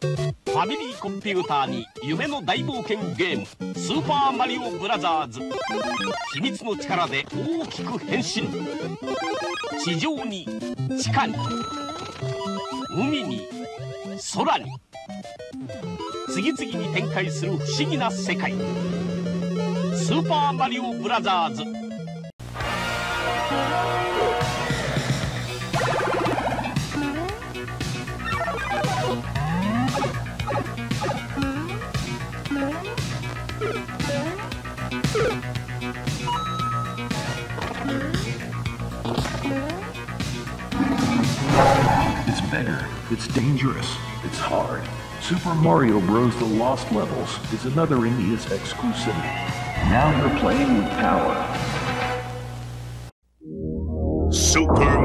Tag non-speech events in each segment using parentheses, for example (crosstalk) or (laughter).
ファミリーコンピューターに夢の大冒険ゲーム「スーパーマリオブラザーズ」秘密の力で大きく変身。地上に地下に。海に空に。次々に展開する不思議な世界。スーパーマリオブラザーズ。It's better. It's dangerous. It's hard. Super Mario Bros. The Lost Levels is another India's exclusive. Now you're playing with power. Super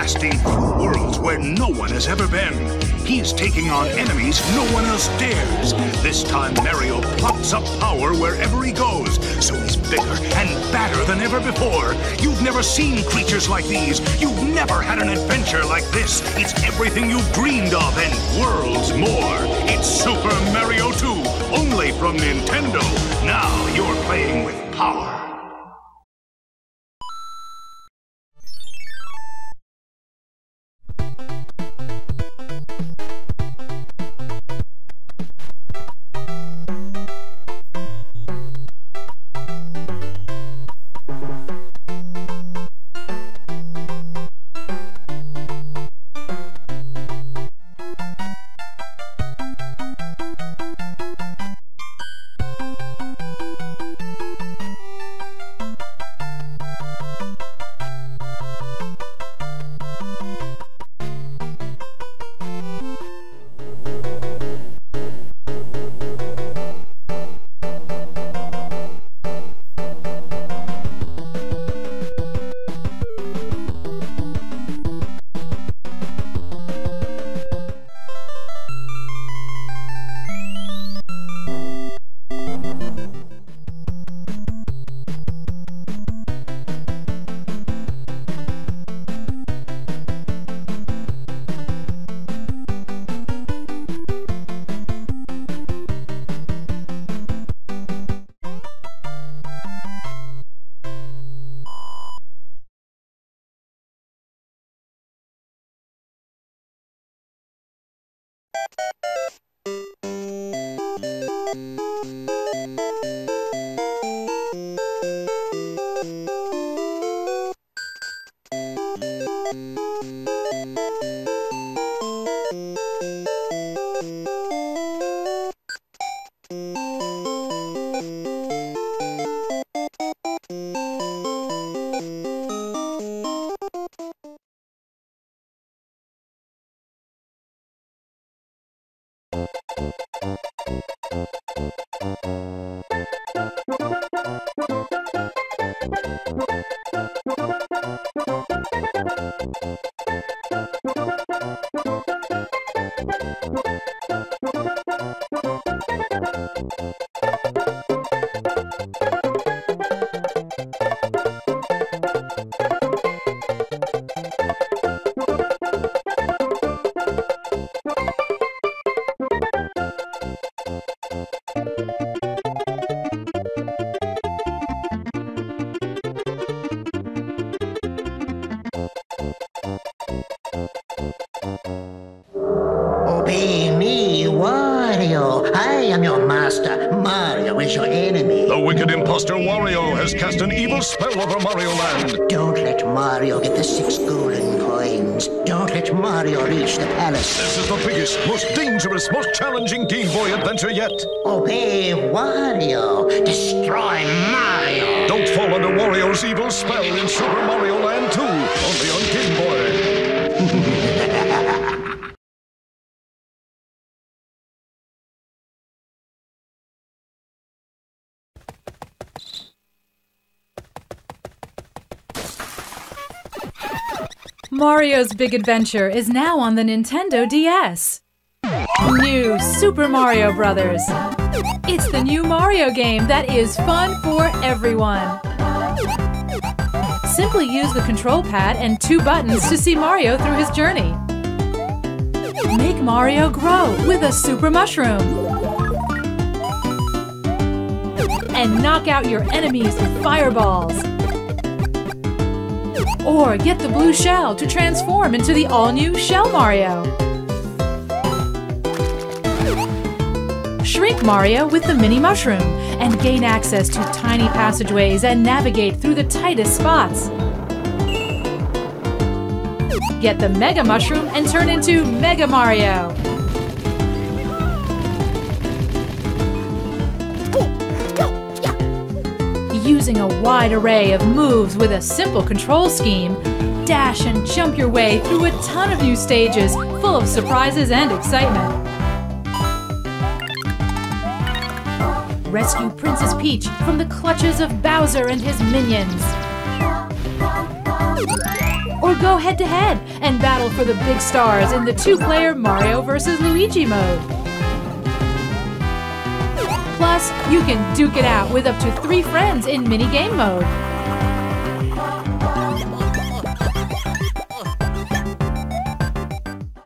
blasting through worlds where no one has ever been. He's taking on enemies no one else dares. This time Mario plots up power wherever he goes, so he's bigger and badder than ever before. You've never seen creatures like these. You've never had an adventure like this. It's everything you've dreamed of and worlds more. It's Super Mario 2, only from Nintendo. Now you're playing with power. Obey wicked impostor Wario has cast an evil spell over Mario Land. Don't let Mario get the six golden coins. Don't let Mario reach the palace. This is the biggest, most dangerous, most challenging Game Boy adventure yet. Obey Wario. Destroy Mario. Don't fall under Wario's evil spell in Super Mario Land 2, only on Game Boy. (laughs) Mario's Big Adventure is now on the Nintendo DS. New Super Mario Brothers. It's the new Mario game that is fun for everyone. Simply use the control pad and two buttons to see Mario through his journey. Make Mario grow with a super mushroom. And knock out your enemies with fireballs. Or get the blue shell to transform into the all-new Shell Mario. Shrink Mario with the mini mushroom and gain access to tiny passageways and navigate through the tightest spots. Get the Mega Mushroom and turn into Mega Mario. Using a wide array of moves with a simple control scheme, dash and jump your way through a ton of new stages full of surprises and excitement. Rescue Princess Peach from the clutches of Bowser and his minions. Or go head to head and battle for the big stars in the two player Mario vs. Luigi mode. Plus, you can duke it out with up to three friends in minigame mode.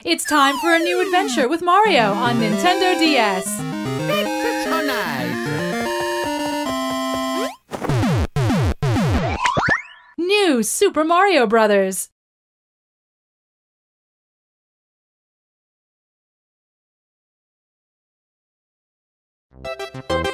It's time for a new adventure with Mario on Nintendo DS. New Super Mario Brothers. Oh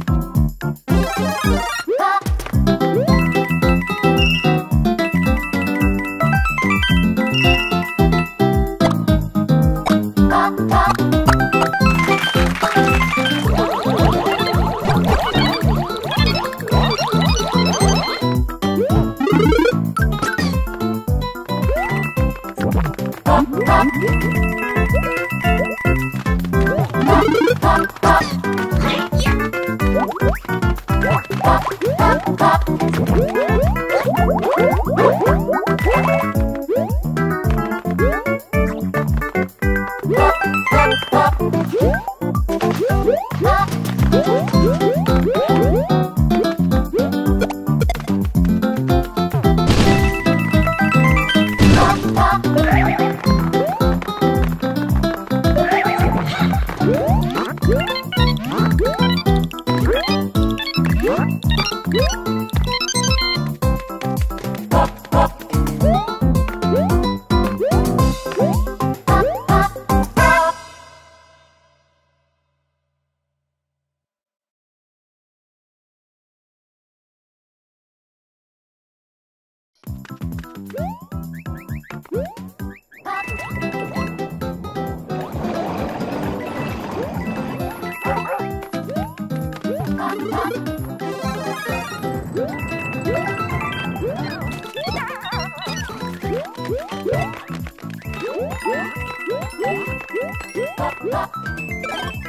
pop, pop. わっ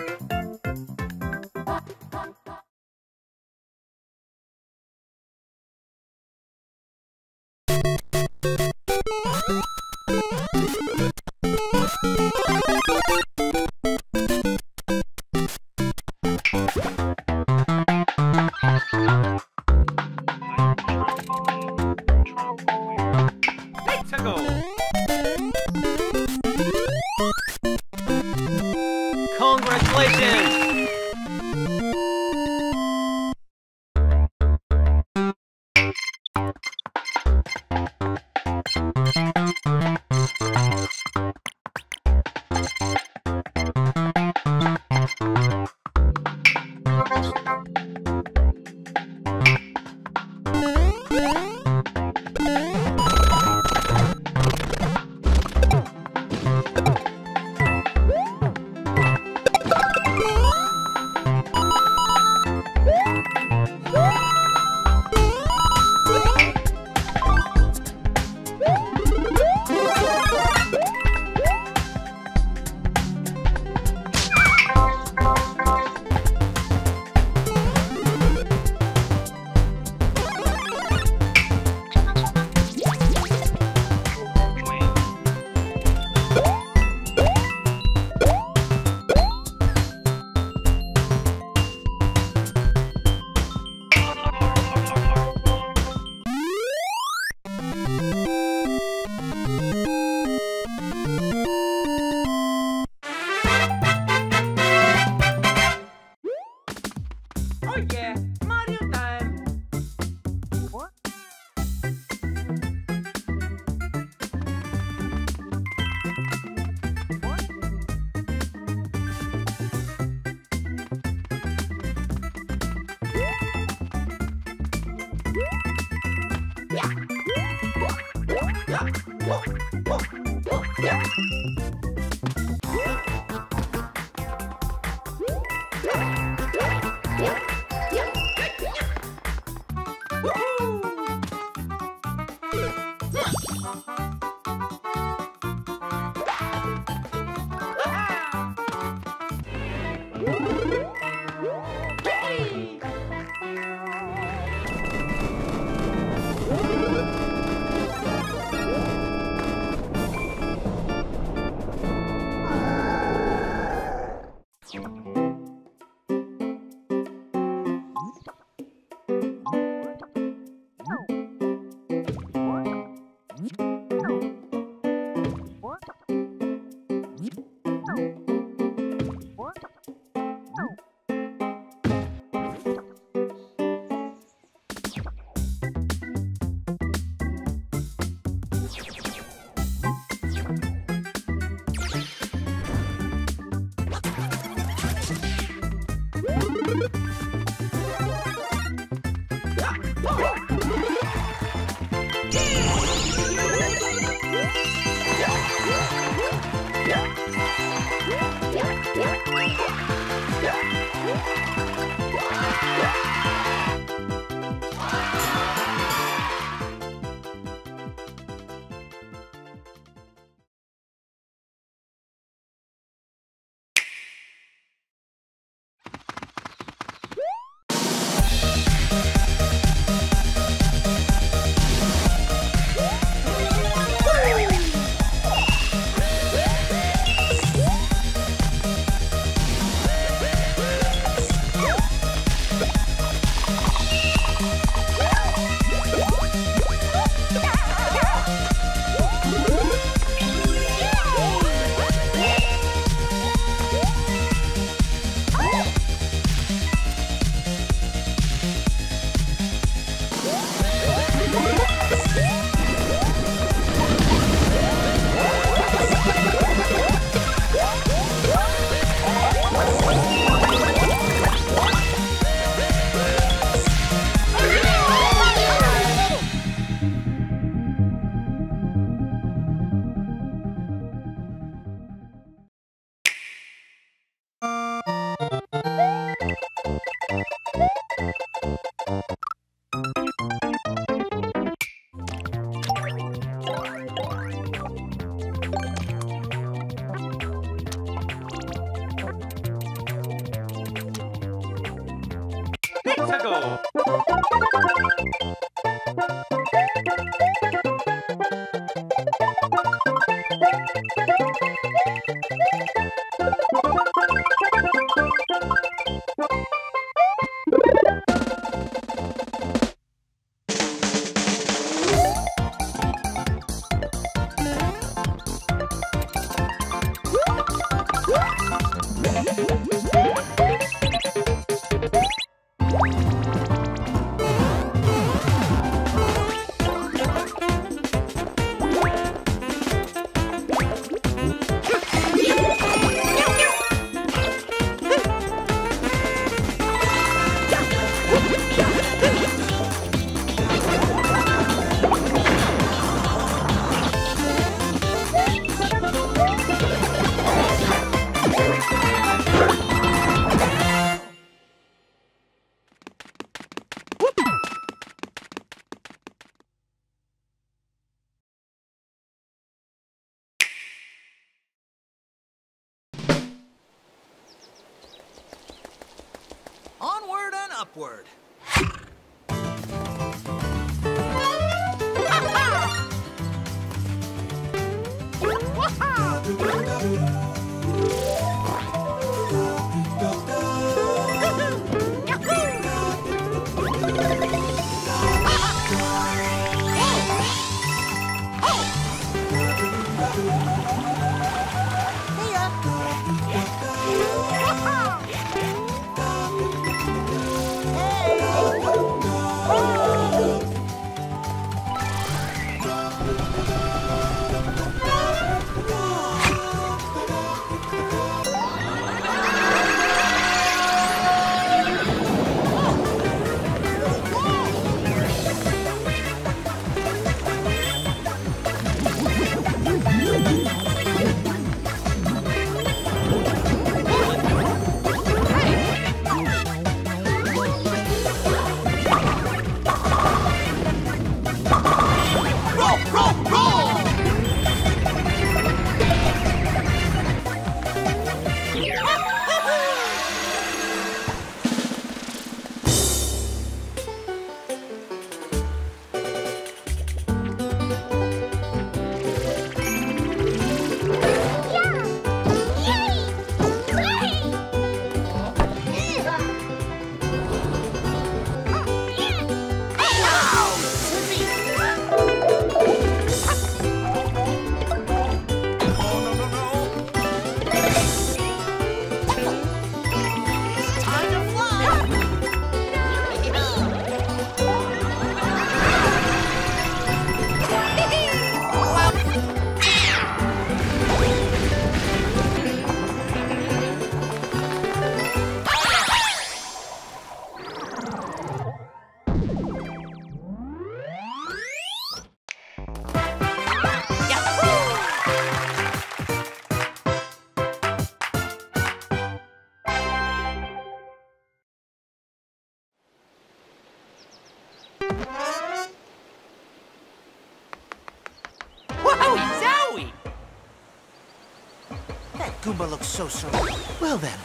Goomba looks so sorry. Well then,